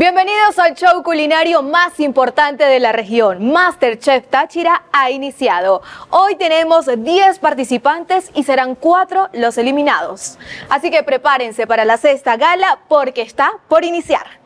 Bienvenidos al show culinario más importante de la región. Masterchef Táchira ha iniciado. Hoy tenemos 10 participantes y serán 4 los eliminados. Así que prepárense para la sexta gala porque está por iniciar.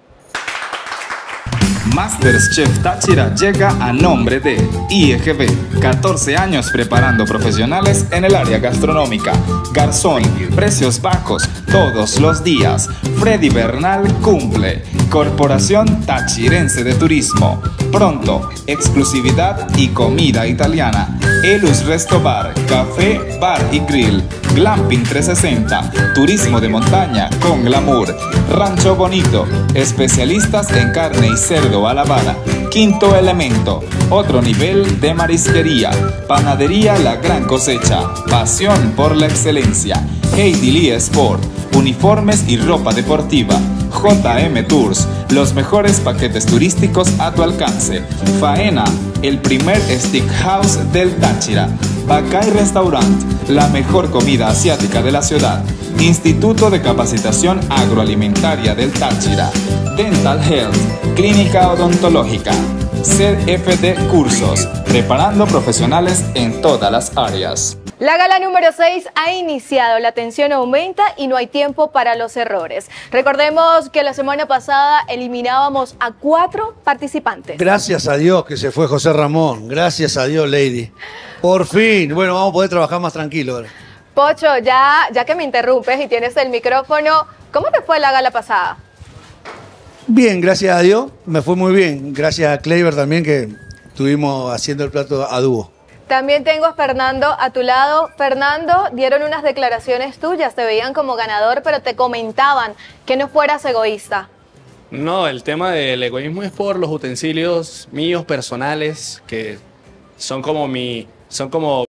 Masterchef Táchira llega a nombre de IEGB, 14 años preparando profesionales en el área gastronómica. Garzón, precios bajos todos los días. Freddy Bernal cumple. Corporación Tachirense de Turismo. Pronto, exclusividad y comida italiana. Elus Resto Bar, Café, Bar y Grill. Glamping 360, turismo de montaña con glamour. Rancho Bonito, especialistas en carne y cerdo a la bala. Quinto elemento, otro nivel de marisquería. Panadería La Gran Cosecha, pasión por la excelencia. Heidi Lee Sport, uniformes y ropa deportiva. JM Tours, los mejores paquetes turísticos a tu alcance. Faena, el primer stick house del Táchira. Bacay Restaurant, la mejor comida asiática de la ciudad. Instituto de Capacitación Agroalimentaria del Táchira. Dental Health, Clínica Odontológica. CFD Cursos, preparando profesionales en todas las áreas. La gala número 6 ha iniciado, la tensión aumenta y no hay tiempo para los errores. Recordemos que la semana pasada eliminábamos a cuatro participantes. Gracias a Dios que se fue José Ramón, gracias a Dios, Lady. Por fin, bueno, vamos a poder trabajar más tranquilo. Pocho, ya, ya que me interrumpes y tienes el micrófono, ¿cómo te fue la gala pasada? Bien, gracias a Dios, me fue muy bien. Gracias a Kleiber también que estuvimos haciendo el plato a dúo. También tengo a Fernando a tu lado. Fernando, dieron unas declaraciones tuyas, te veían como ganador, pero te comentaban que no fueras egoísta. No, el tema del egoísmo es por los utensilios míos personales que son como mi, son como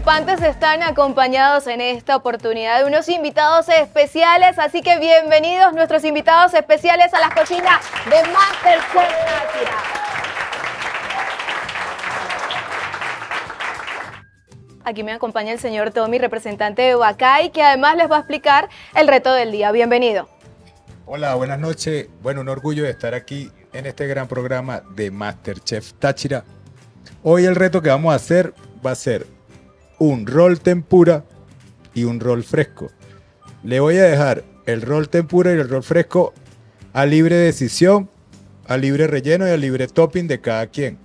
participantes están acompañados en esta oportunidad de unos invitados especiales, así que bienvenidos nuestros invitados especiales a las cocinas de Masterchef. Aquí me acompaña el señor Tommy, representante de Bacay, que además les va a explicar el reto del día. Bienvenido. Hola, buenas noches. Bueno, un orgullo de estar aquí en este gran programa de Masterchef Táchira. Hoy el reto que vamos a hacer va a ser un rol tempura y un rol fresco. Le voy a dejar el rol tempura y el rol fresco a libre decisión, a libre relleno y a libre topping de cada quien.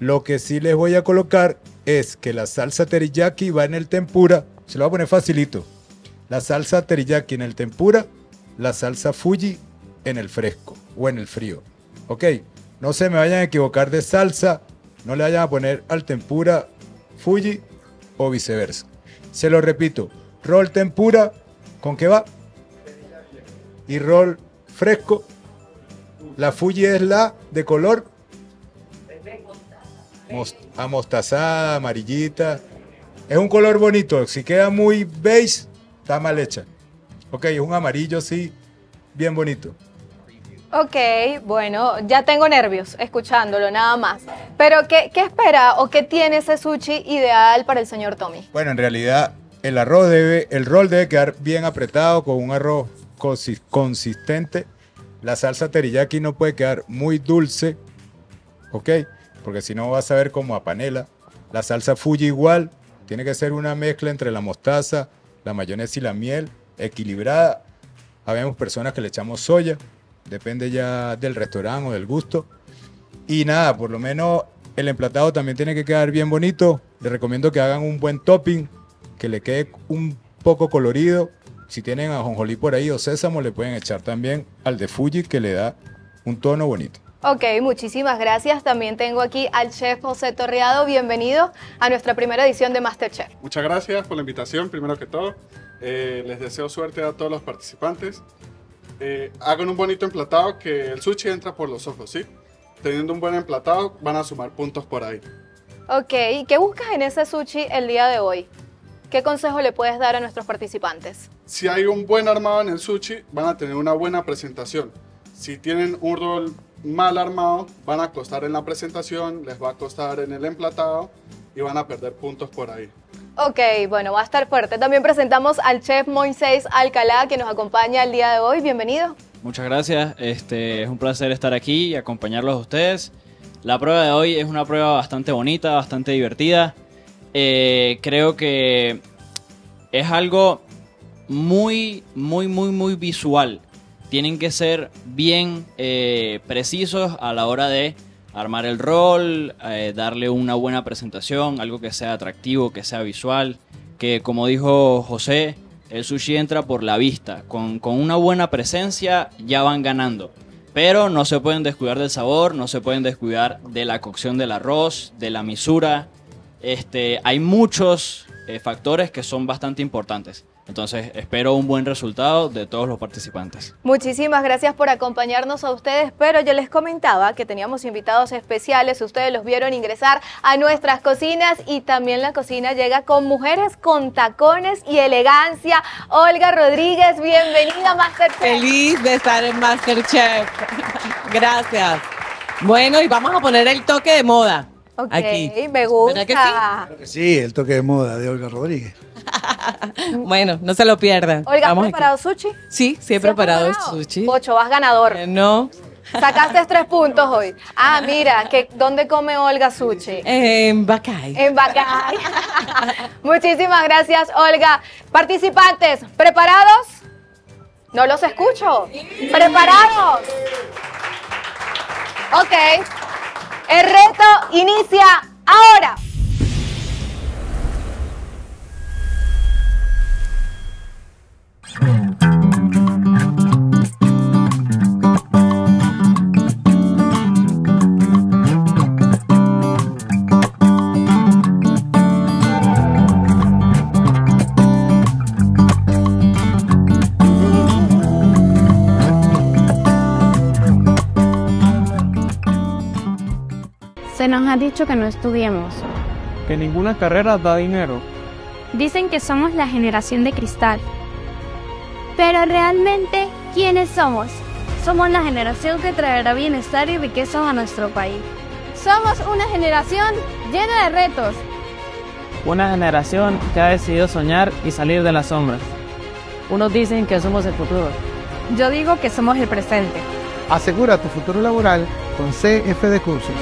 Lo que sí les voy a colocar es que la salsa teriyaki va en el tempura Se lo voy a poner facilito. La salsa teriyaki en el tempura, la salsa Fuji en el fresco o en el frío. Ok, no se me vayan a equivocar de salsa, no le vayan a poner al tempura Fuji o viceversa. Se lo repito, roll tempura, ¿con qué va? Y roll fresco. La Fuji es la de color mos- amostazada, amarillita. Es un color bonito. Si queda muy beige, está mal hecha. Ok, es un amarillo así, bien bonito. Ok, bueno, ya tengo nervios escuchándolo, nada más. Pero, ¿qué, qué espera o qué tiene ese sushi ideal para el señor Tommy? Bueno, en realidad el arroz debe, el rol debe quedar bien apretado con un arroz consi- consistente. La salsa teriyaki no puede quedar muy dulce, ¿ok? Porque si no vas a ver como a panela. La salsa Fuji igual, tiene que ser una mezcla entre la mostaza, la mayonesa y la miel, equilibrada. Habemos personas que le echamos soya, depende ya del restaurante o del gusto. Y nada, por lo menos el emplatado también tiene que quedar bien bonito. Les recomiendo que hagan un buen topping, que le quede un poco colorido. Si tienen ajonjolí por ahí o sésamo, le pueden echar también al de Fuji, que le da un tono bonito. Ok, muchísimas gracias. También tengo aquí al chef José Torreado. Bienvenido a nuestra primera edición de Masterchef. Muchas gracias por la invitación, primero que todo. Eh, les deseo suerte a todos los participantes. Eh, hagan un bonito emplatado que el sushi entra por los ojos, ¿sí? Teniendo un buen emplatado van a sumar puntos por ahí. Ok, ¿y qué buscas en ese sushi el día de hoy? ¿Qué consejo le puedes dar a nuestros participantes? Si hay un buen armado en el sushi, van a tener una buena presentación. Si tienen un rol mal armado, van a costar en la presentación, les va a costar en el emplatado y van a perder puntos por ahí. Ok, bueno, va a estar fuerte. También presentamos al chef Moisés Alcalá, que nos acompaña el día de hoy. Bienvenido. Muchas gracias, este, es un placer estar aquí y acompañarlos a ustedes. La prueba de hoy es una prueba bastante bonita, bastante divertida. Eh, creo que es algo muy, muy, muy, muy visual. Tienen que ser bien eh, precisos a la hora de armar el rol, eh, darle una buena presentación, algo que sea atractivo, que sea visual, que como dijo José, el sushi entra por la vista. Con, con una buena presencia ya van ganando. Pero no se pueden descuidar del sabor, no se pueden descuidar de la cocción del arroz, de la misura. Este, hay muchos eh, factores que son bastante importantes. Entonces espero un buen resultado de todos los participantes. Muchísimas gracias por acompañarnos a ustedes, pero yo les comentaba que teníamos invitados especiales, ustedes los vieron ingresar a nuestras cocinas y también la cocina llega con mujeres con tacones y elegancia. Olga Rodríguez, bienvenida a Masterchef. Feliz de estar en Masterchef. Gracias. Bueno, y vamos a poner el toque de moda. Ok, Aquí. me gusta. ¿Verdad que sí? Sí, el toque de moda de Olga Rodríguez. Bueno, no se lo pierdan. Olga, ¿has aquí. preparado sushi? Sí, sí he ¿Sí has preparado sushi. Ocho, vas ganador. Eh, No, Sacaste tres puntos hoy. Ah, mira, que ¿dónde come Olga sushi? en Bacay. En Bacay. Muchísimas gracias, Olga. Participantes, ¿preparados? No los escucho. ¿Preparados? Ok. El reto inicia ahora. Se nos ha dicho que no estudiemos. que ninguna carrera da dinero. Dicen que somos la generación de cristal. Pero realmente, ¿quiénes somos? Somos la generación que traerá bienestar y riqueza a nuestro país. Somos una generación llena de retos. Una generación que ha decidido soñar y salir de las sombras. Unos dicen que somos el futuro. Yo digo que somos el presente. Asegura tu futuro laboral con CFD Cursos.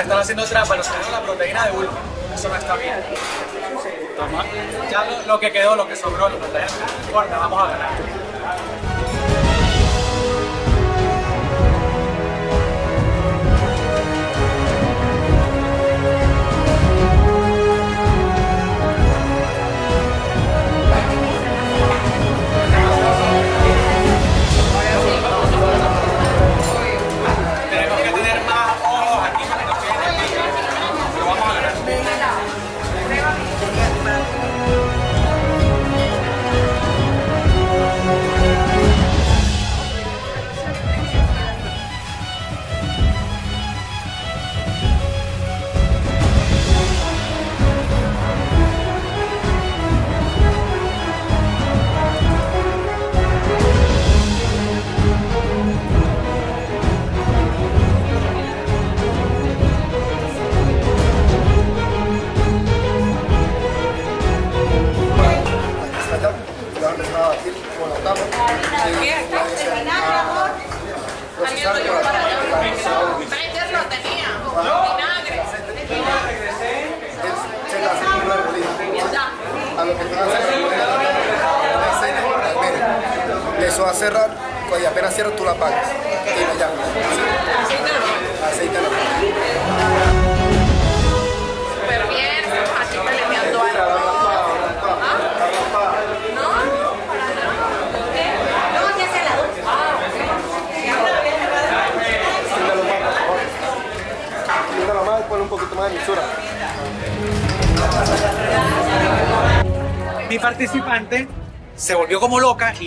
Están haciendo trampa, nos tenemos la proteína de último. Eso no está bien. Ya lo, lo que quedó, lo que sobró, lo que no importa, vamos a ganar.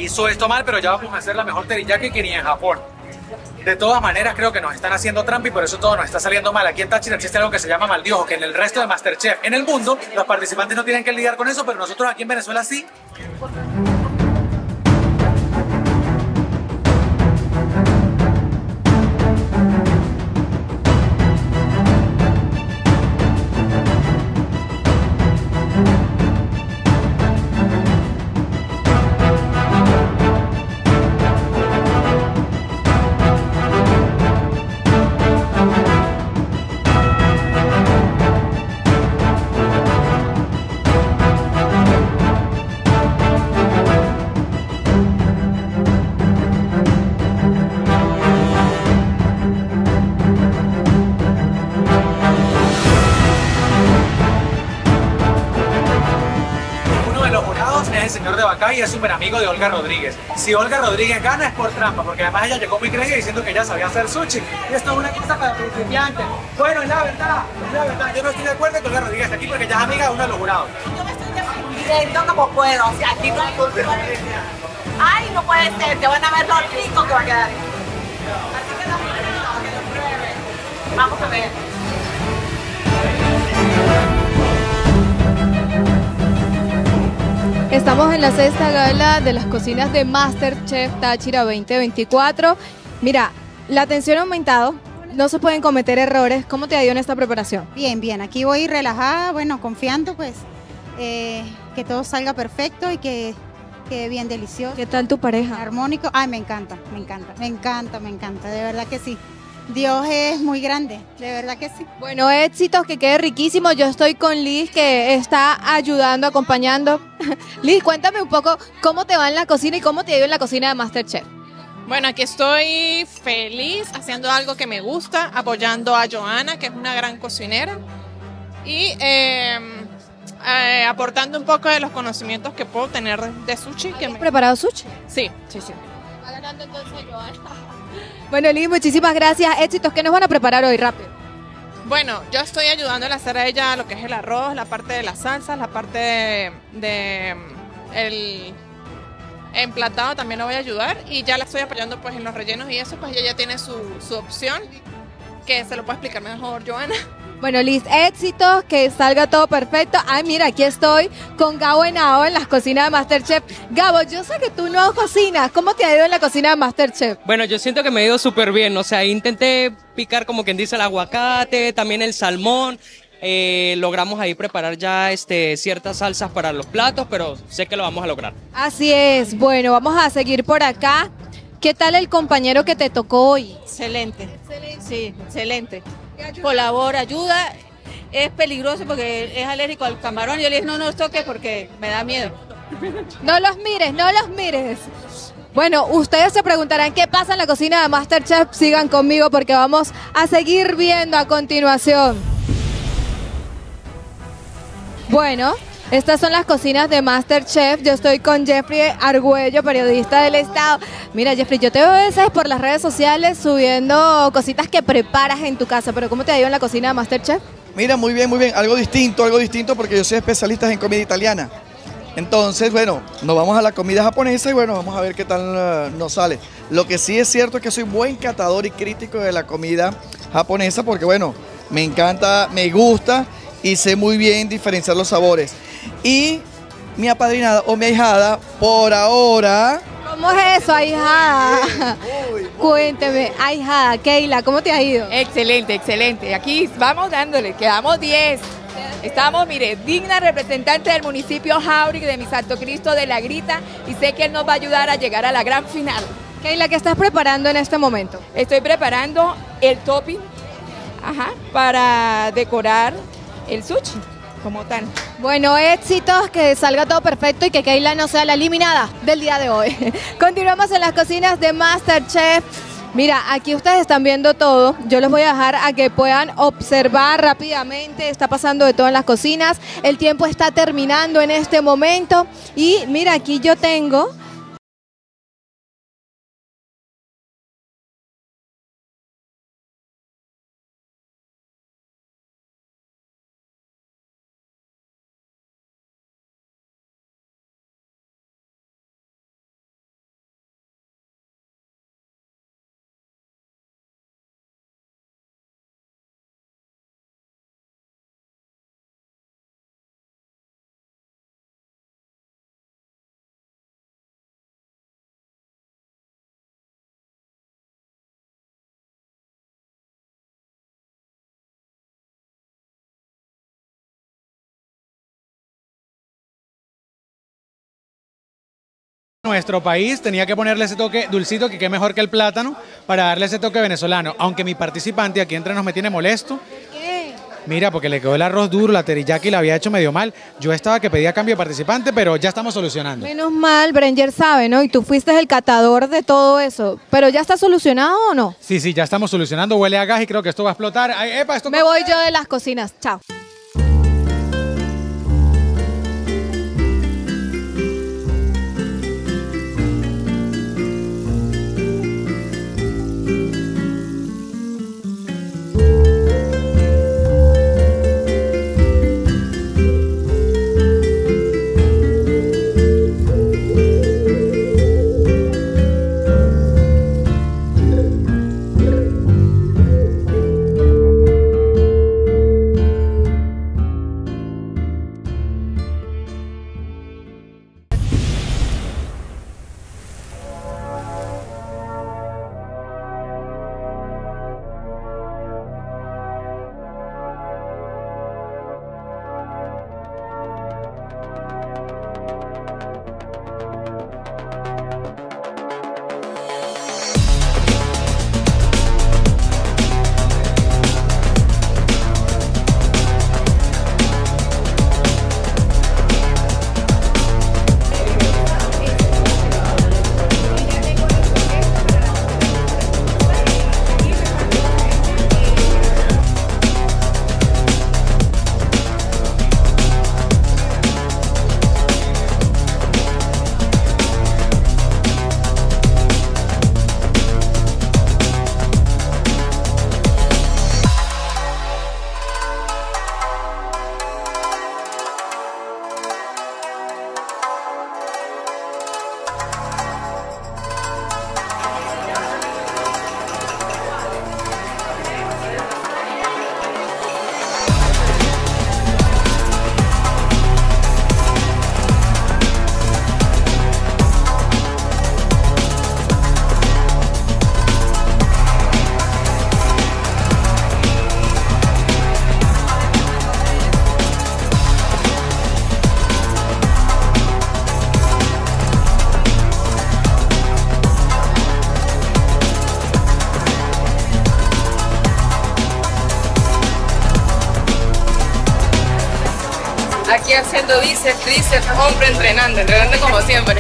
Hizo esto mal, pero ya vamos a hacer la mejor teriyaki que ni en Japón. De todas maneras, creo que nos están haciendo trampa y por eso todo nos está saliendo mal. Aquí en Táchira existe algo que se llama maldiojo, que en el resto de Masterchef, en el mundo, los participantes no tienen que lidiar con eso, pero nosotros aquí en Venezuela sí. El señor de Bacay y es súper amigo de Olga Rodríguez. Si Olga Rodríguez gana es por trampa, porque además ella llegó muy creída diciendo que ella sabía hacer sushi. Y esto es una cosa para principiantes. Bueno, es la verdad, es la verdad. Yo no estoy de acuerdo que Olga Rodríguez aquí porque ella es amiga de uno de los jurados. Directo como puedo, o sea, aquí no hay Ay, no puede ser, te van a ver lo rico que va a quedar. Así que los jurados, que lo prueben. Vamos a ver. Estamos en la sexta gala de las cocinas de Masterchef Táchira 2024. Mira, la tensión ha aumentado, no se pueden cometer errores. ¿Cómo te ha ido en esta preparación? Bien, bien. Aquí voy relajada, bueno, confiando pues eh, que todo salga perfecto y que quede bien delicioso. ¿Qué tal tu pareja? Armónico. Ay, me encanta, me encanta, me encanta, me encanta, de verdad que sí. Dios es muy grande, de verdad que sí. Bueno, éxitos, que quede riquísimo. Yo estoy con Liz, que está ayudando, acompañando. Liz, cuéntame un poco cómo te va en la cocina y cómo te ha en la cocina de Masterchef. Bueno, aquí estoy feliz haciendo algo que me gusta, apoyando a Joana, que es una gran cocinera, y eh, eh, aportando un poco de los conocimientos que puedo tener de sushi. Que me... preparado sushi? Sí, sí, sí. Va ganando entonces Joana. Bueno, Liz, muchísimas gracias. Éxitos, ¿qué nos van a preparar hoy? Rápido. Bueno, yo estoy ayudándole a hacer a ella lo que es el arroz, la parte de las salsas, la parte de, el emplatado también lo voy a ayudar y ya la estoy apoyando pues en los rellenos y eso, pues ella ya tiene su, su opción que se lo puede explicar mejor Joana. Bueno, Liz, éxitos, que salga todo perfecto. Ay, mira, aquí estoy con Gabo Henao en las cocinas de Masterchef. Gabo, yo sé que tú no cocinas. ¿Cómo te ha ido en la cocina de Masterchef? Bueno, yo siento que me ha ido súper bien. O sea, intenté picar como quien dice el aguacate, también el salmón. Eh, logramos ahí preparar ya este, ciertas salsas para los platos, pero sé que lo vamos a lograr. Así es. Bueno, vamos a seguir por acá ¿Qué tal el compañero que te tocó hoy? Excelente. Sí, excelente. Colabora, ayuda. Es peligroso porque es alérgico al camarón. Yo le dije, no, no los toques porque me da miedo. No los mires, no los mires. Bueno, ustedes se preguntarán qué pasa en la cocina de Masterchef. Sigan conmigo porque vamos a seguir viendo a continuación. Bueno, estas son las cocinas de Masterchef. Yo estoy con Jeffrey Argüello, periodista del Estado. Mira, Jeffrey, yo te veo a veces por las redes sociales subiendo cositas que preparas en tu casa, pero ¿cómo te ha ido en la cocina de Masterchef? Mira, muy bien, muy bien. Algo distinto, algo distinto porque yo soy especialista en comida italiana. Entonces, bueno, nos vamos a la comida japonesa y bueno, vamos a ver qué tal uh, nos sale. Lo que sí es cierto es que soy buen catador y crítico de la comida japonesa porque bueno, me encanta, me gusta y sé muy bien diferenciar los sabores. Y mi apadrinada o mi ahijada, por ahora... ¿Cómo es eso, ahijada? Cuénteme, ahijada, Keila, ¿cómo te ha ido? Excelente, excelente. Aquí vamos dándole, quedamos 10. Estamos, mire, digna representante del municipio Jauregui de mi Santo Cristo de la Grita y sé que él nos va a ayudar a llegar a la gran final. Keila, ¿qué estás preparando en este momento? Estoy preparando el topping ajá, para decorar el sushi como tal. Bueno, éxitos, que salga todo perfecto y que Keila no sea la eliminada del día de hoy. Continuamos en las cocinas de Masterchef. Mira, aquí ustedes están viendo todo. Yo les voy a dejar a que puedan observar rápidamente. Está pasando de todo en las cocinas. El tiempo está terminando en este momento. Y mira, aquí yo tengo Nuestro país tenía que ponerle ese toque dulcito que qué mejor que el plátano para darle ese toque venezolano. Aunque mi participante aquí entre nos me tiene molesto. ¿Qué? Mira, porque le quedó el arroz duro, la teriyaki la había hecho medio mal. Yo estaba que pedía cambio de participante, pero ya estamos solucionando. Menos mal, Brenger sabe, ¿no? Y tú fuiste el catador de todo eso. ¿Pero ya está solucionado o no? Sí, sí, ya estamos solucionando. Huele a gas y creo que esto va a explotar. Ay, epa, esto Me voy yo de las cocinas. Chao. Haciendo bíceps, tríceps, hombre entrenando, entrenando como siempre.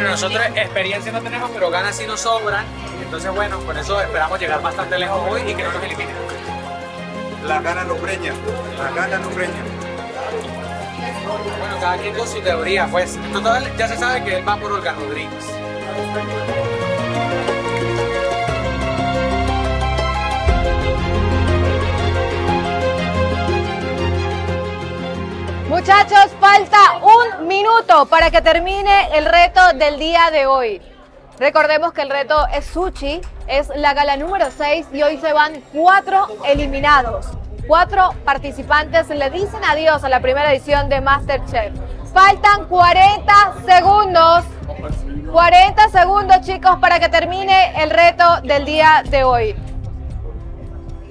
Bueno, nosotros experiencia no tenemos, pero ganas sí nos sobran. Entonces, bueno, con eso esperamos llegar bastante lejos hoy y que no nos eliminen. La gana no preña. La gana no preña. Bueno, cada quien con su teoría, pues. Total, ya se sabe que él va por Olga Rodríguez. Muchachos, falta un minuto para que termine el reto del día de hoy. Recordemos que el reto es sushi, es la gala número 6 y hoy se van cuatro eliminados. Cuatro participantes le dicen adiós a la primera edición de Masterchef. Faltan 40 segundos. 40 segundos, chicos, para que termine el reto del día de hoy.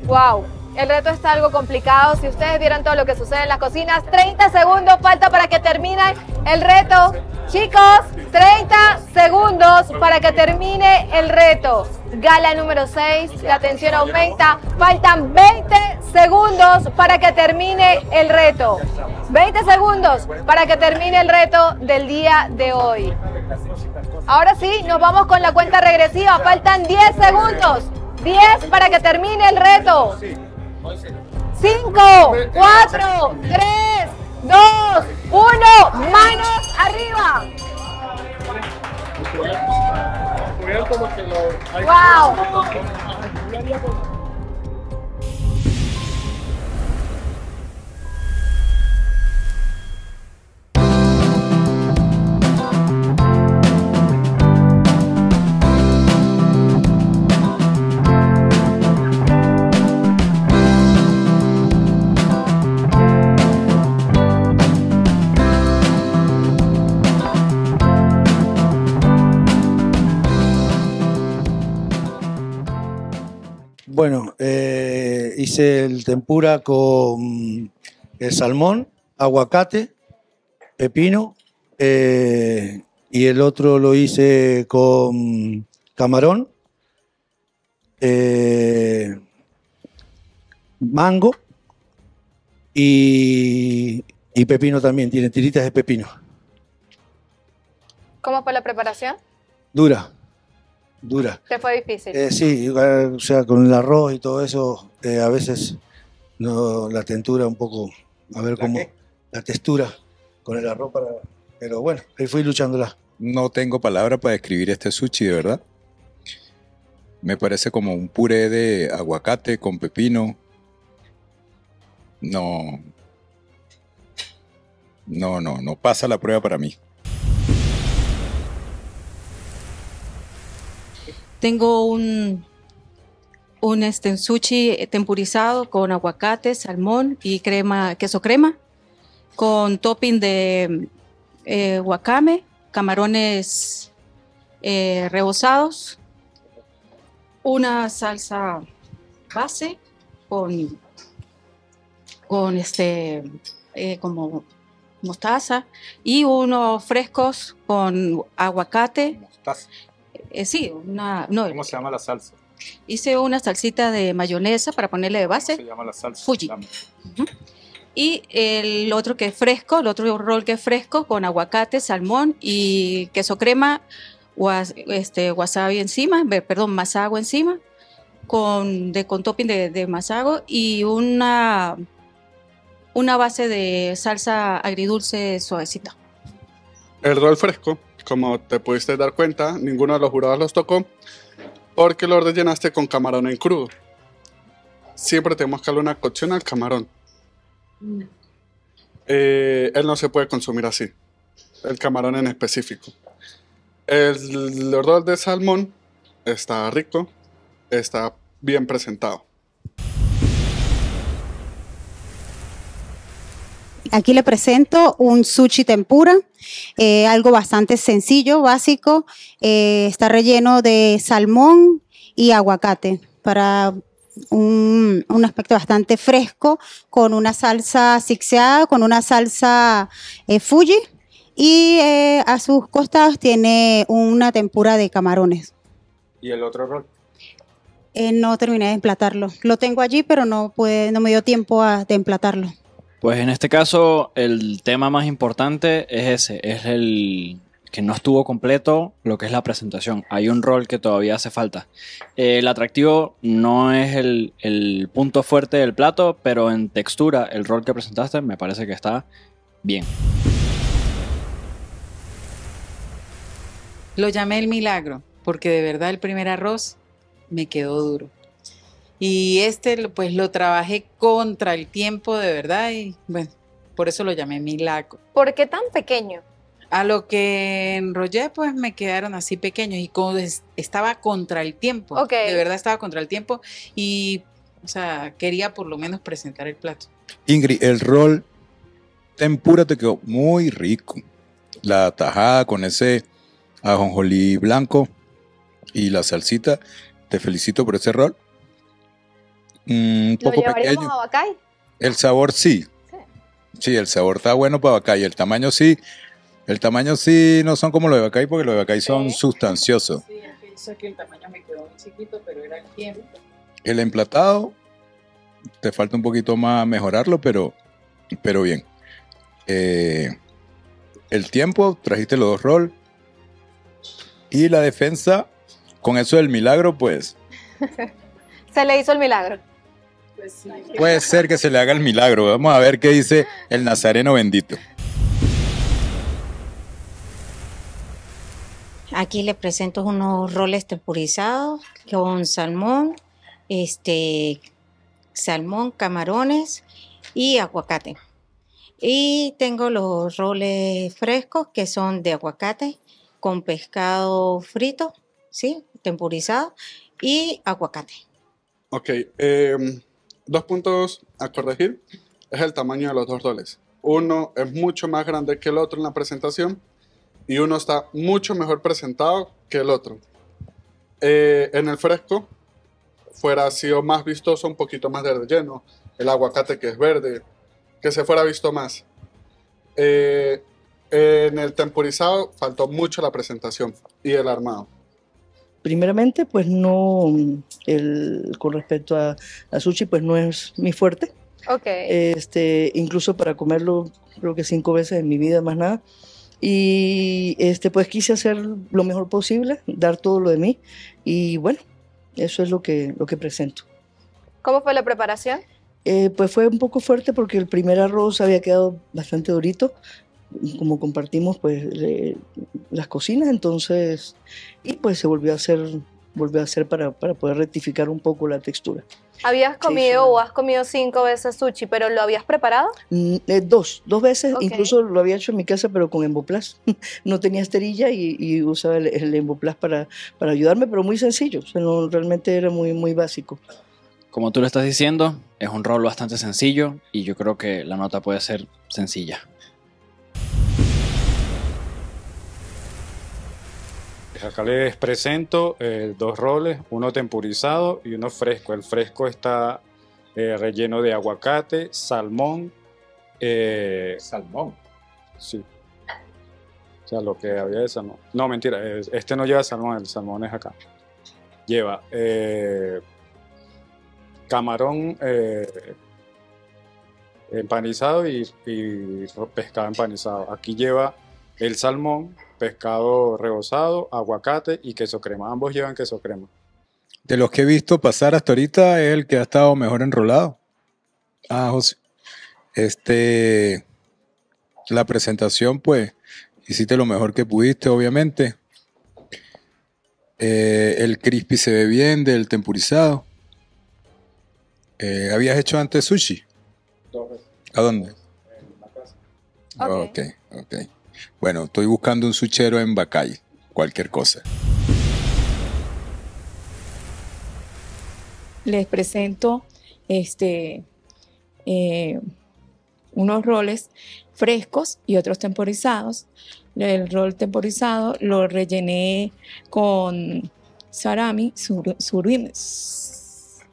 Wow, el reto está algo complicado. Si ustedes vieran todo lo que sucede en las cocinas, 30 segundos falta para que termine el reto. Chicos, 30 segundos para que termine el reto. Gala número 6, la tensión aumenta. Faltan 20 segundos para que termine el reto. 20 segundos para que termine el reto del día de hoy. Ahora sí, nos vamos con la cuenta regresiva. Faltan 10 segundos. 10 para que termine el reto. 5, 4, 3, 2, 1. Manos arriba. Wow. Bueno, eh, hice el tempura con el salmón, aguacate, pepino eh, y el otro lo hice con camarón, eh, mango y, y pepino también, tiene tiritas de pepino. ¿Cómo fue la preparación? Dura, dura. ¿Te fue difícil? Eh, sí, o sea, con el arroz y todo eso, eh, a veces no, la textura un poco, a ver cómo, la textura con el arroz para, pero bueno, ahí fui luchándola. No tengo palabra para describir este sushi, de verdad. Me parece como un puré de aguacate con pepino. No. No, no, no pasa la prueba para mí. Tengo un, un este, sushi tempurizado con aguacate, salmón y crema, queso crema, con topping de eh, camarones eh, rebozados, una salsa base con, con este eh, como mostaza y unos frescos con aguacate. Eh, sí, una, no, ¿Cómo se llama la salsa? hice una salsita de mayonesa para ponerle de base. Se llama la salsa. Fuji. Y el otro que es fresco, el otro rol que es fresco con aguacate, salmón y queso crema, was- este, wasabi encima, perdón, masago encima, con, de, con topping de, de masago y una, una base de salsa agridulce suavecita. El rol fresco, como te pudiste dar cuenta, ninguno de los jurados los tocó porque lo rellenaste con camarón en crudo. Siempre tenemos que darle una cocción al camarón. Eh, él no se puede consumir así, el camarón en específico. El, el de salmón está rico, está bien presentado. Aquí le presento un sushi tempura, eh, algo bastante sencillo, básico. eh, está relleno de salmón y aguacate para un, un aspecto bastante fresco, con una salsa zigzag, con una salsa eh, Fuji y eh, a sus costados tiene una tempura de camarones. ¿Y el otro rol? Eh, no terminé de emplatarlo. Lo tengo allí, pero no, puede, no me dio tiempo a, de emplatarlo. Pues en este caso el tema más importante es ese, es el que no estuvo completo lo que es la presentación. Hay un rol que todavía hace falta. El atractivo no es el, el punto fuerte del plato, pero en textura el rol que presentaste me parece que está bien. Lo llamé el milagro, porque de verdad el primer arroz me quedó duro. Y este, pues lo trabajé contra el tiempo de verdad y bueno, por eso lo llamé milagro. ¿Por qué tan pequeño? A lo que enrollé, pues me quedaron así pequeños y como es- estaba contra el tiempo. Ok. De verdad estaba contra el tiempo y, o sea, quería por lo menos presentar el plato. Ingrid, el rol tempura te quedó muy rico. La tajada con ese ajonjolí blanco y la salsita. Te felicito por ese rol. Mm, un ¿Lo poco pequeño. a Bacay? El sabor sí. Sí, el sabor está bueno para Bacay. El tamaño sí. El tamaño sí no son como los de Bacay porque los de Bacay son sustanciosos. Sí, pienso que el tamaño me quedó muy chiquito, pero era el tiempo. El emplatado te falta un poquito más mejorarlo, pero, pero bien. Eh, el tiempo, trajiste los dos rol. Y la defensa, con eso del milagro, pues Se le hizo el milagro. Puede ser que se le haga el milagro. Vamos a ver qué dice el nazareno bendito. Aquí le presento unos roles temporizados con salmón, este, salmón, camarones y aguacate. Y tengo los roles frescos que son de aguacate con pescado frito, ¿sí? Temporizado y aguacate. Ok, em, dos puntos a corregir es el tamaño de los dos roles. Uno es mucho más grande que el otro en la presentación y uno está mucho mejor presentado que el otro. Eh, en el fresco fuera sido más vistoso, un poquito más de relleno, el aguacate que es verde, que se fuera visto más. Eh, en el temporizado faltó mucho la presentación y el armado. Primeramente, pues no, el, con respecto a, a sushi, pues no es mi fuerte. Ok. Este, incluso para comerlo, creo que cinco veces en mi vida, más nada. Y este, pues quise hacer lo mejor posible, dar todo lo de mí. Y bueno, eso es lo que, lo que presento. ¿Cómo fue la preparación? Eh, pues fue un poco fuerte porque el primer arroz había quedado bastante durito, como compartimos pues le- las cocinas, entonces, y pues se volvió a hacer volver a hacer para, para poder rectificar un poco la textura. ¿Habías comido o has comido cinco veces sushi, pero lo habías preparado? Mm, eh, dos, dos veces, Ok. incluso lo había hecho en mi casa, pero con Emboplas. no tenía esterilla y, y usaba el, el Emboplas para, para ayudarme, pero muy sencillo, o sea, no, realmente era muy, muy básico. Como tú lo estás diciendo, es un rol bastante sencillo y yo creo que la nota puede ser sencilla. Acá les presento eh, dos roles, uno temporizado y uno fresco. El fresco está eh, relleno de aguacate, salmón. ¿Salmón? Sí. O sea, lo que había de salmón. No, mentira, es- este no lleva salmón, el salmón es acá. Lleva eh, camarón eh, empanizado y, y pescado empanizado. Aquí lleva el salmón, pescado rebozado, aguacate y queso crema. Ambos llevan queso crema. De los que he visto pasar hasta ahorita es el que ha estado mejor enrolado. Ah, José. Este, la presentación, pues, hiciste lo mejor que pudiste, obviamente. Eh, el crispy se ve bien del tempurizado. Eh, ¿Habías hecho antes sushi? ¿A dónde? Ok, ok. Bueno, estoy buscando un suchero en Bacay, cualquier cosa. les presento este, eh, unos roles frescos y otros temporizados. El rol temporizado lo rellené con sarami, sur-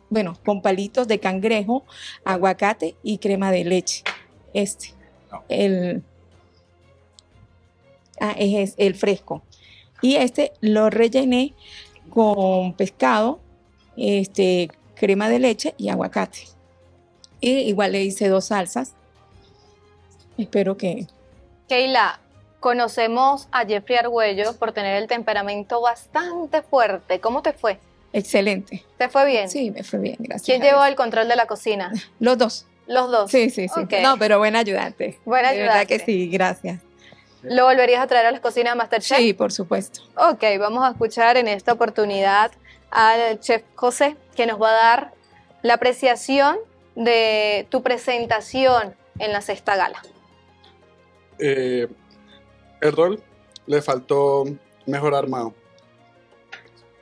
bueno, con palitos de cangrejo, aguacate y crema de leche. Este, el, ah, es el fresco. Y este lo rellené con pescado, este, crema de leche y aguacate. Y igual le hice dos salsas. Espero que Keila, conocemos a Jeffrey Argüello por tener el temperamento bastante fuerte. ¿Cómo te fue? excelente. ¿Te fue bien? Sí, me fue bien, gracias. ¿Quién llevó el control de la cocina? Los dos. Los dos. Sí, sí, sí. No, pero buen ayudante. Buen De verdad ayudante. que sí, gracias. ¿Lo volverías a traer a las cocinas de Masterchef? Sí, por supuesto. Ok, vamos a escuchar en esta oportunidad al chef José, que nos va a dar la apreciación de tu presentación en la sexta gala. Eh, el rol le faltó mejor armado.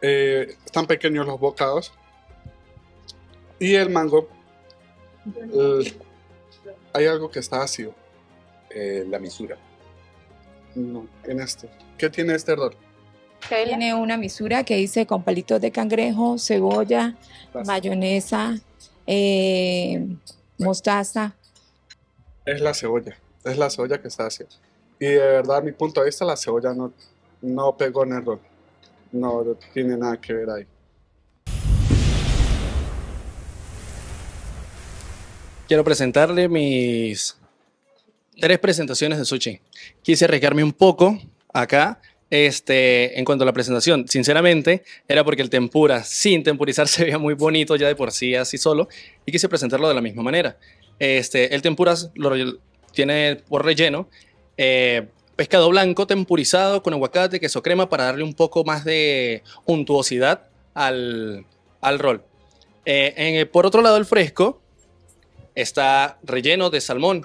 Eh, están pequeños los bocados. Y el mango, eh, hay algo que está ácido. Eh, la misura. No, en este. ¿Qué tiene este rol? Tiene una misura que hice con palitos de cangrejo, cebolla, mayonesa, eh, mostaza. Es la cebolla. Es la cebolla que está ácida. Y de verdad, a mi punto de vista, la cebolla no, no pegó en el rol. No tiene nada que ver ahí. Quiero presentarle mis tres presentaciones de sushi. Quise arriesgarme un poco acá este, en cuanto a la presentación. Sinceramente, era porque el tempura sin tempurizar se veía muy bonito ya de por sí así solo y quise presentarlo de la misma manera. Este, el tempura tiene por relleno eh, pescado blanco tempurizado con aguacate, queso crema para darle un poco más de untuosidad al, al rol. Eh, por otro lado, el fresco está relleno de salmón.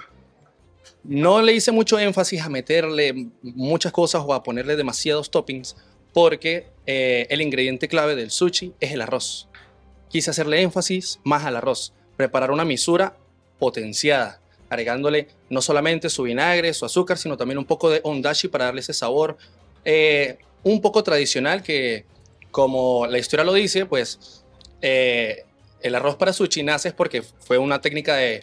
No le hice mucho énfasis a meterle muchas cosas o a ponerle demasiados toppings porque eh, el ingrediente clave del sushi es el arroz. Quise hacerle énfasis más al arroz, preparar una misura potenciada, agregándole no solamente su vinagre, su azúcar, sino también un poco de ondashi para darle ese sabor eh, un poco tradicional que, como la historia lo dice, pues eh, el arroz para sushi nace porque fue una técnica de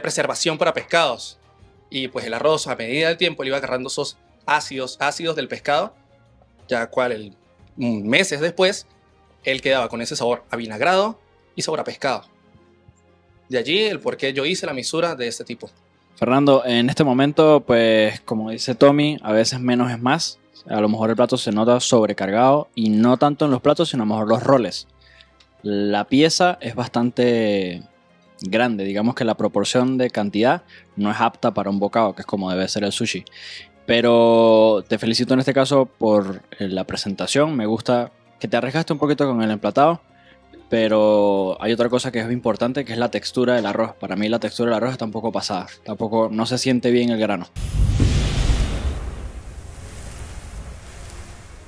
preservación para pescados. Y pues el arroz a medida del tiempo le iba agarrando esos ácidos, ácidos del pescado, ya cual mm, meses después, él quedaba con ese sabor avinagrado y sabor a pescado. De allí el por qué yo hice la misura de este tipo. Fernando, en este momento, pues como dice Tommy, a veces menos es más. A lo mejor el plato se nota sobrecargado y no tanto en los platos, sino a lo mejor los roles. La pieza es bastante grande, digamos que la proporción de cantidad no es apta para un bocado, que es como debe ser el sushi. Pero te felicito en este caso por eh, la presentación, me gusta que te arriesgaste un poquito con el emplatado, pero hay otra cosa que es importante, que es la textura del arroz. Para mí la textura del arroz está un poco pasada, tampoco no se siente bien el grano.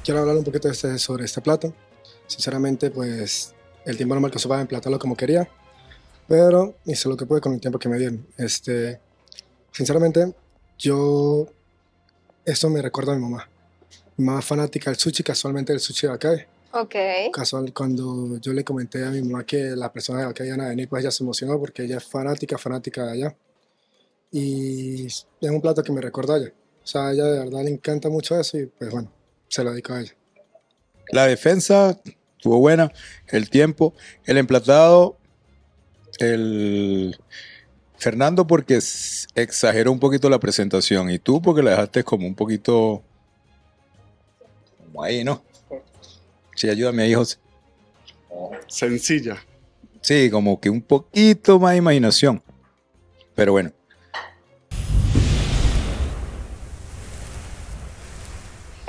quiero hablar un poquito este- sobre este plato. Sinceramente, pues el tiempo no me alcanzó para emplatarlo como quería, pero hice lo que pude con el tiempo que me dieron. Este, sinceramente, yo esto me recuerda a mi mamá. Mi mamá fanática del sushi, casualmente del sushi de acá. Ok. Casual, cuando yo le comenté a mi mamá que la persona de acá iban a venir, pues ella se emocionó porque ella es fanática, fanática de allá. Y es un plato que me recuerda a ella. O sea, a ella de verdad le encanta mucho eso y pues bueno, se lo dedico a ella. La defensa estuvo buena, el tiempo, el emplatado, el Fernando porque exageró un poquito la presentación y tú porque la dejaste como un poquito como ahí, ¿no? Sí, ayúdame ahí, José. Sencilla. Sí, como que un poquito más de imaginación. Pero bueno,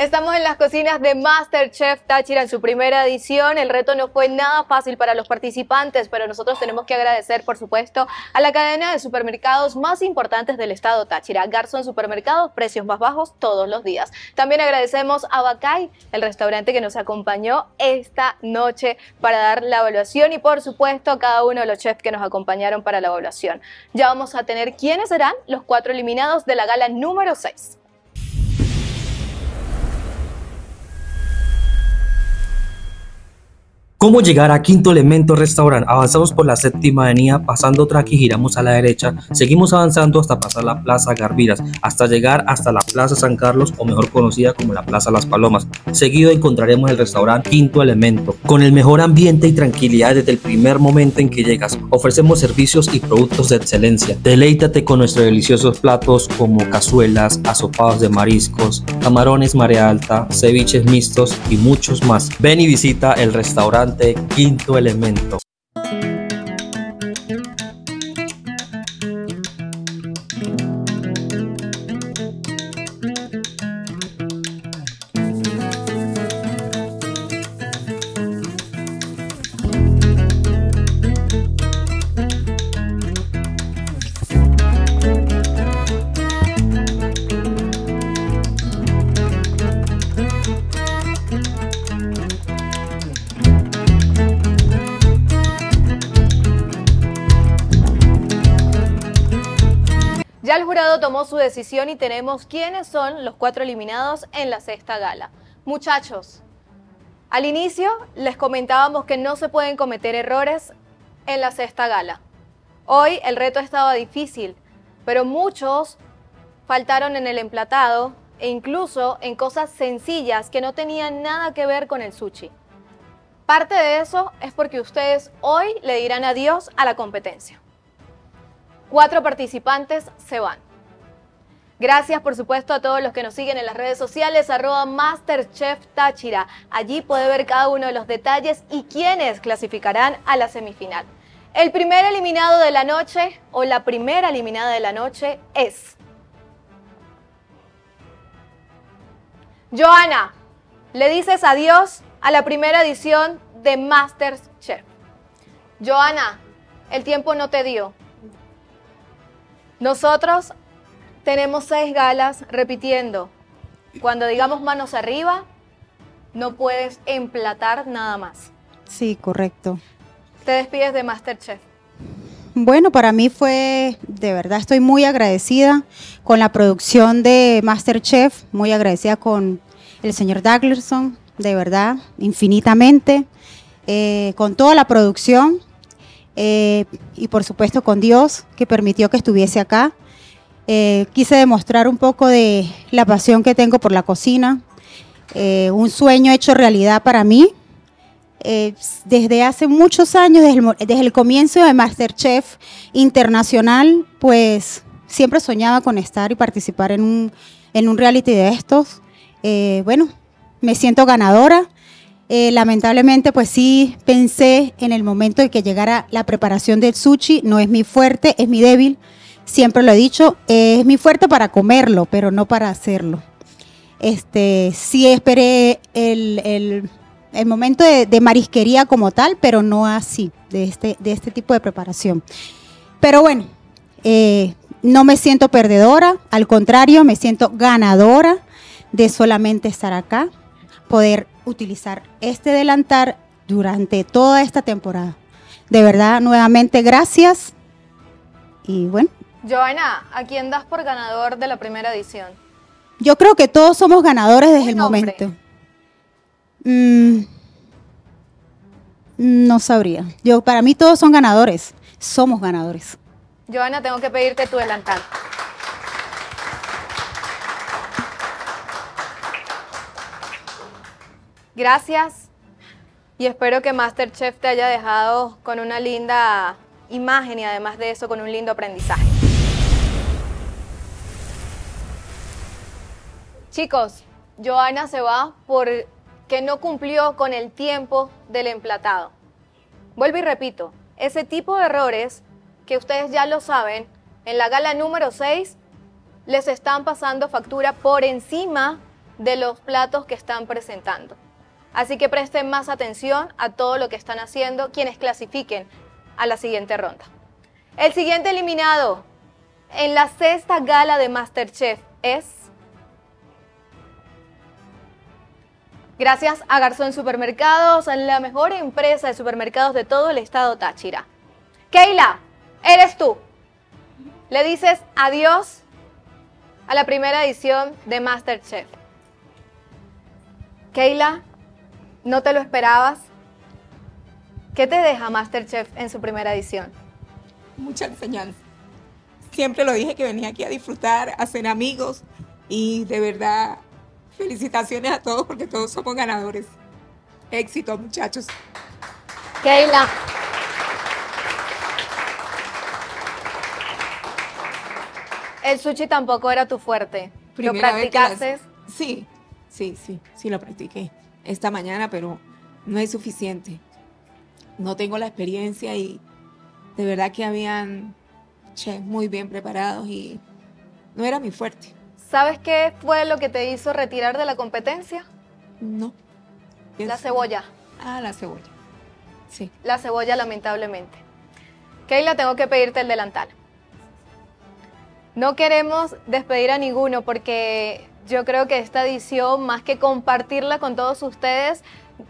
Estamos en las cocinas de MasterChef Táchira en su primera edición. El reto no fue nada fácil para los participantes, pero nosotros tenemos que agradecer, por supuesto, a la cadena de supermercados más importantes del estado Táchira. Garzón Supermercados, precios más bajos todos los días. También agradecemos a Bacay, el restaurante que nos acompañó esta noche para dar la evaluación y, por supuesto, a cada uno de los chefs que nos acompañaron para la evaluación. Ya vamos a tener quiénes serán los cuatro eliminados de la gala número 6. ¿Cómo llegar a Quinto Elemento Restaurant? Avanzamos por la séptima avenida, pasando Traqui, giramos a la derecha, seguimos avanzando hasta pasar la Plaza Garviras, hasta llegar hasta la Plaza San Carlos, o mejor conocida como la Plaza Las Palomas. Seguido encontraremos el restaurante Quinto Elemento, con el mejor ambiente y tranquilidad desde el primer momento en que llegas. Ofrecemos servicios y productos de excelencia. Deleítate con nuestros deliciosos platos como cazuelas, asopados de mariscos, camarones marea alta, ceviches mixtos y muchos más. Ven y visita el restaurante Quinto Elemento. Decisión y tenemos quiénes son los cuatro eliminados en la sexta gala. Muchachos, al inicio les comentábamos que no se pueden cometer errores en la sexta gala. Hoy el reto estaba difícil, pero muchos faltaron en el emplatado e incluso en cosas sencillas que no tenían nada que ver con el sushi. Parte de eso es porque ustedes hoy le dirán adiós a la competencia. Cuatro participantes se van. Gracias, por supuesto, a todos los que nos siguen en las redes sociales, arroba Masterchef Táchira. Allí puede ver cada uno de los detalles y quiénes clasificarán a la semifinal. El primer eliminado de la noche o la primera eliminada de la noche es Joana. Le dices adiós a la primera edición de Masterchef. Joana, el tiempo no te dio. Nosotros tenemos seis galas repitiendo. Cuando digamos manos arriba, no puedes emplatar nada más. Sí, correcto. Te despides de Masterchef. Bueno, para mí fue, de verdad, estoy muy agradecida con la producción de Masterchef, muy agradecida con el señor Douglerson, de verdad, infinitamente, eh, con toda la producción eh, y por supuesto con Dios que permitió que estuviese acá. Eh, quise demostrar un poco de la pasión que tengo por la cocina, eh, un sueño hecho realidad para mí. Eh, desde hace muchos años, desde el, desde el comienzo de Masterchef Internacional, pues siempre soñaba con estar y participar en un, en un reality de estos. Eh, bueno, me siento ganadora. Eh, lamentablemente, pues sí pensé en el momento de que llegara la preparación del sushi. No es mi fuerte, es mi débil. Siempre lo he dicho, es mi fuerte para comerlo, pero no para hacerlo. Este, sí esperé el, el el momento de, marisquería como tal, pero no así, de este, de este tipo de preparación. Pero bueno, eh, no me siento perdedora, al contrario, me siento ganadora de solamente estar acá, poder utilizar este delantal durante toda esta temporada. De verdad, nuevamente, gracias. Y bueno, Joana, ¿a quién das por ganador de la primera edición? yo creo que todos somos ganadores desde el nombre. momento. Mm, no sabría. Yo, para mí todos son ganadores. Somos ganadores. Joana, tengo que pedirte tu delantal. Gracias y espero que Masterchef te haya dejado con una linda imagen y además de eso con un lindo aprendizaje. Chicos, Joana se va porque no cumplió con el tiempo del emplatado. Vuelvo y repito, ese tipo de errores que ustedes ya lo saben, en la gala número 6 les están pasando factura por encima de los platos que están presentando. Así que presten más atención a todo lo que están haciendo quienes clasifiquen a la siguiente ronda. El siguiente eliminado en la sexta gala de Masterchef es Gracias a Garzón Supermercados, la mejor empresa de supermercados de todo el estado Táchira. Keila, eres tú. Le dices adiós a la primera edición de Masterchef. Keila, ¿no te lo esperabas? ¿Qué te deja Masterchef en su primera edición? mucha enseñanza. Siempre lo dije que venía aquí a disfrutar, a hacer amigos y de verdad felicitaciones a todos porque todos somos ganadores. Éxito muchachos. Keila. El sushi tampoco era tu fuerte. ¿Lo Primera vez que las- practicaste? Sí, sí, sí, sí lo practiqué esta mañana, pero no es suficiente. No tengo la experiencia y de verdad que habían chefs muy bien preparados y no era mi fuerte. ¿Sabes qué fue lo que te hizo retirar de la competencia? No. La cebolla. Ah, la cebolla. Sí. La cebolla, lamentablemente. Keila, tengo que pedirte el delantal. No queremos despedir a ninguno porque yo creo que esta edición, más que compartirla con todos ustedes,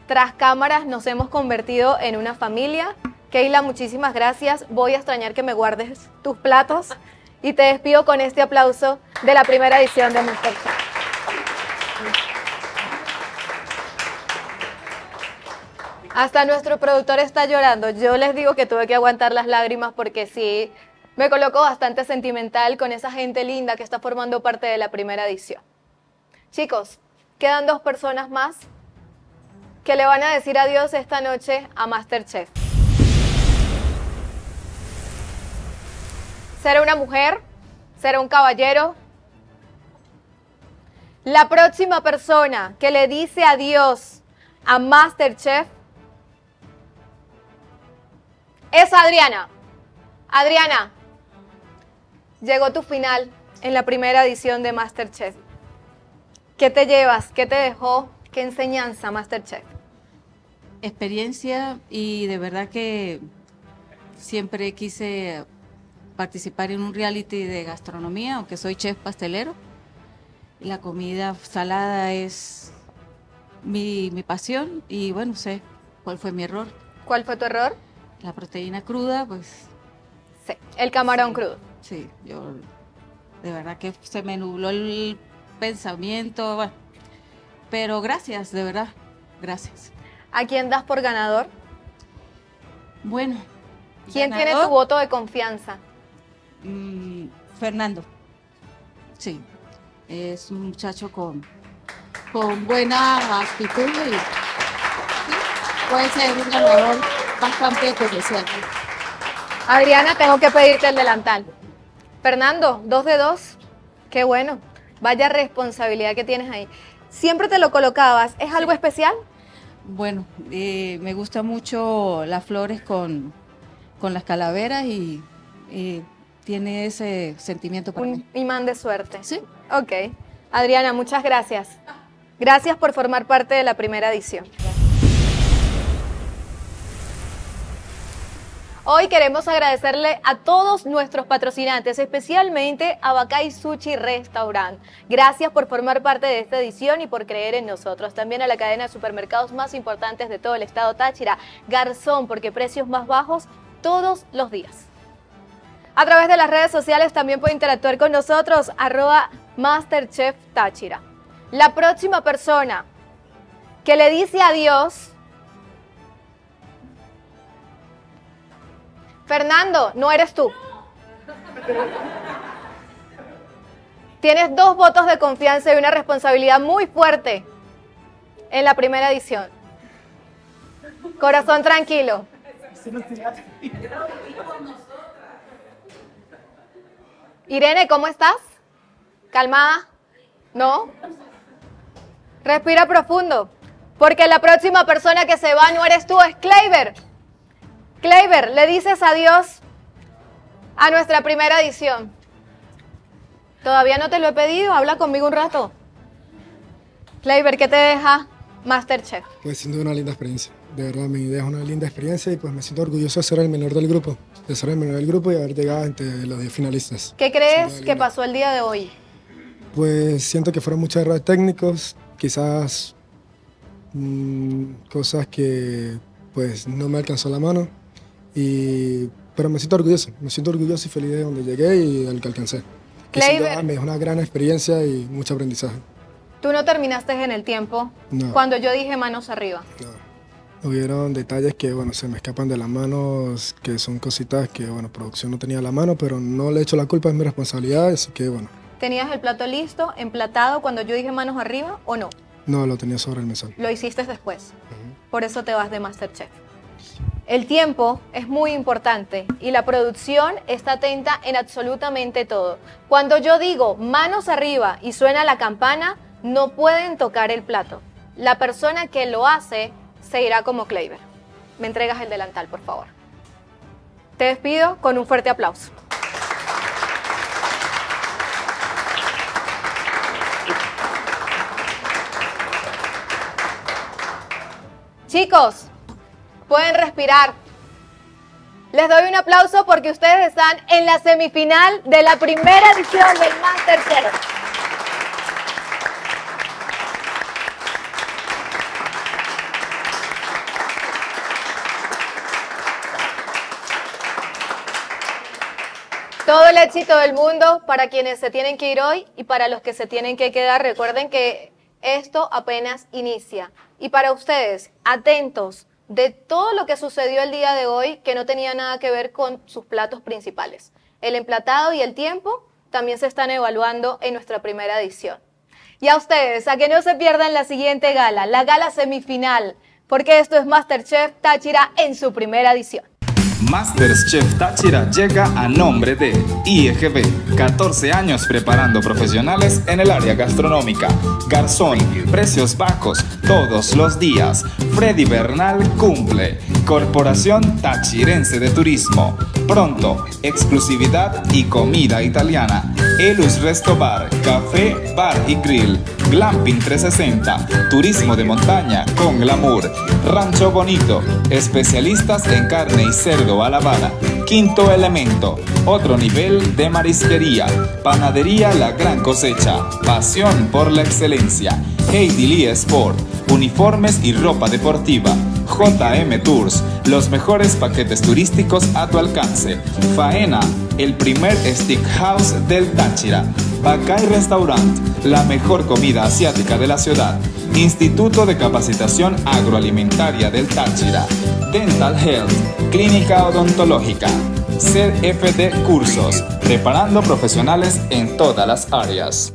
tras cámaras nos hemos convertido en una familia. Keila, muchísimas gracias. Voy a extrañar que me guardes tus platos y te despido con este aplauso de la primera edición de Masterchef. Hasta nuestro productor está llorando. Yo les digo que tuve que aguantar las lágrimas porque sí, me colocó bastante sentimental con esa gente linda que está formando parte de la primera edición. Chicos, quedan dos personas más que le van a decir adiós esta noche a Masterchef. ¿Será una mujer? ¿Será un caballero? La próxima persona que le dice adiós a Masterchef es Adriana. Adriana, llegó tu final en la primera edición de Masterchef. ¿Qué te llevas? ¿Qué te dejó? ¿Qué enseñanza Masterchef? experiencia y de verdad que siempre quise participar en un reality de gastronomía, aunque soy chef pastelero. La comida salada es mi, mi pasión y bueno, sé cuál fue mi error. ¿Cuál fue tu error? La proteína cruda, pues... Sí, el camarón crudo. Sí, yo de verdad que se me nubló el pensamiento, bueno, pero gracias, de verdad, gracias. ¿A quién das por ganador? Bueno. ¿Quién tiene tu voto de confianza? Mm, Fernando. Sí, es un muchacho con, con buena actitud y sí, puede ser un ganador bastante potencial. Adriana, tengo que pedirte el delantal. Fernando, dos de dos. Qué bueno. Vaya responsabilidad que tienes ahí. Siempre te lo colocabas. ¿Es algo especial? Bueno, eh, me gusta mucho las flores con, con las calaveras y, y tiene ese sentimiento para Un mí. imán de suerte. Sí. Ok. Adriana, muchas gracias. Gracias por formar parte de la primera edición. Hoy queremos agradecerle a todos nuestros patrocinantes, especialmente a Bakai Sushi Restaurant. Gracias por formar parte de esta edición y por creer en nosotros. También a la cadena de supermercados más importantes de todo el estado Táchira, Garzón, porque precios más bajos todos los días. A través de las redes sociales también puede interactuar con nosotros, arroba Masterchef Táchira. La próxima persona que le dice adiós Fernando, no eres tú. Tienes dos votos de confianza y una responsabilidad muy fuerte en la primera edición. Corazón tranquilo. Irene, ¿cómo estás? ¿Calmada? ¿No? Respira profundo, porque la próxima persona que se va no eres tú, es Kleiber. Kleiber, le dices adiós a nuestra primera edición. Todavía no te lo he pedido, habla conmigo un rato. Kleiber, ¿qué te deja Masterchef? Pues duda una linda experiencia. De verdad me deja una linda experiencia y pues me siento orgulloso de ser el menor del grupo. De ser el grupo y haber llegado entre los 10 finalistas. ¿Qué crees que pasó el día de hoy? Pues siento que fueron muchos errores técnicos, quizás mm, cosas que pues no me alcanzó la mano. Y, pero me siento orgulloso, me siento orgulloso y feliz de donde llegué y del que alcancé. Me dejó una gran experiencia y mucho aprendizaje. Tú no terminaste en el tiempo No. cuando yo dije manos arriba. Hubieron detalles que, bueno, se me escapan de las manos, que son cositas que, bueno, producción no tenía a la mano, pero no le echo la culpa, es mi responsabilidad, así que, bueno, ¿Tenías el plato listo, emplatado cuando yo dije manos arriba o no? no lo tenía sobre el mesón. Lo hiciste después. Por eso te vas de Masterchef. El tiempo es muy importante y la producción está atenta en absolutamente todo. Cuando yo digo manos arriba y suena la campana, no pueden tocar el plato. La persona que lo hace se irá como Kleiber. Me entregas el delantal, por favor. Te despido con un fuerte aplauso. Chicos, pueden respirar. Les doy un aplauso porque ustedes están en la semifinal de la primera edición del Masterchef. Todo el éxito del mundo para quienes se tienen que ir hoy y para los que se tienen que quedar. Recuerden que esto apenas inicia. Y para ustedes, atentos de todo lo que sucedió el día de hoy que no tenía nada que ver con sus platos principales. El emplatado y el tiempo también se están evaluando en nuestra primera edición. Y a ustedes, a que no se pierdan la siguiente gala, la gala semifinal, porque esto es Masterchef Táchira en su primera edición. Masterchef Táchira llega a nombre de IEGB, 14 años preparando profesionales en el área gastronómica. Garzón, precios bajos todos los días. Freddy Bernal cumple. Corporación Tachirense de Turismo. Pronto, exclusividad y comida italiana. Elus Resto Bar, Café, Bar y Grill. Glamping 360, turismo de montaña con glamour. Rancho Bonito, especialistas en carne y cerdo a la vara. Quinto elemento, otro nivel de marisquería. Panadería La Gran Cosecha, pasión por la excelencia. Heidi Lee Sport, uniformes y ropa deportiva. JM Tours, los mejores paquetes turísticos a tu alcance. Faena, el primer stick house del Táchira. Bacay Restaurant, la mejor comida asiática de la ciudad. Instituto de Capacitación Agroalimentaria del Táchira. Dental Health, Clínica Odontológica. CFD Cursos, preparando profesionales en todas las áreas.